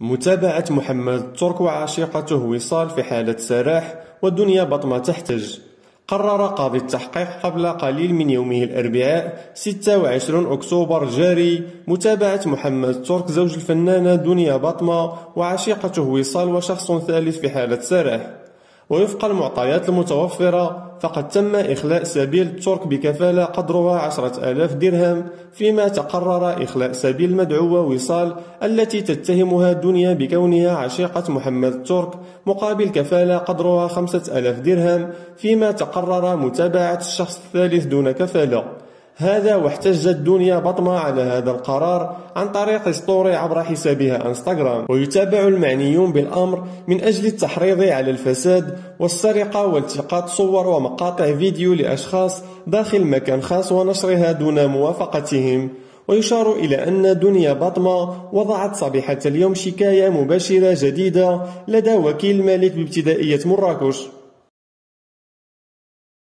متابعة محمد ترك وعشيقته وصال في حالة سراح ودنيا بطمة تحتج. قرر قاضي التحقيق قبل قليل من يومه الأربعاء 26 أكتوبر الجاري متابعة محمد ترك زوج الفنانة دنيا بطمة وعشيقته وصال وشخص ثالث في حالة سراح. ووفق المعطيات المتوفرة فقد تم إخلاء سبيل الترك بكفالة قدرها عشرة آلاف درهم فيما تقرر إخلاء سبيل المدعوة وصال التي تتهمها دنيا بكونها عشيقة محمد الترك مقابل كفالة قدرها خمسة آلاف درهم فيما تقرر متابعة الشخص الثالث دون كفالة. هذا واحتجت دنيا بطمة على هذا القرار عن طريق ستوري عبر حسابها انستغرام ويتابع المعنيون بالأمر من أجل التحريض على الفساد والسرقة والتقاط صور ومقاطع فيديو لأشخاص داخل مكان خاص ونشرها دون موافقتهم. ويشار إلى أن دنيا بطمة وضعت صبيحة اليوم شكاية مباشرة جديدة لدى وكيل الملك بابتدائية مراكش.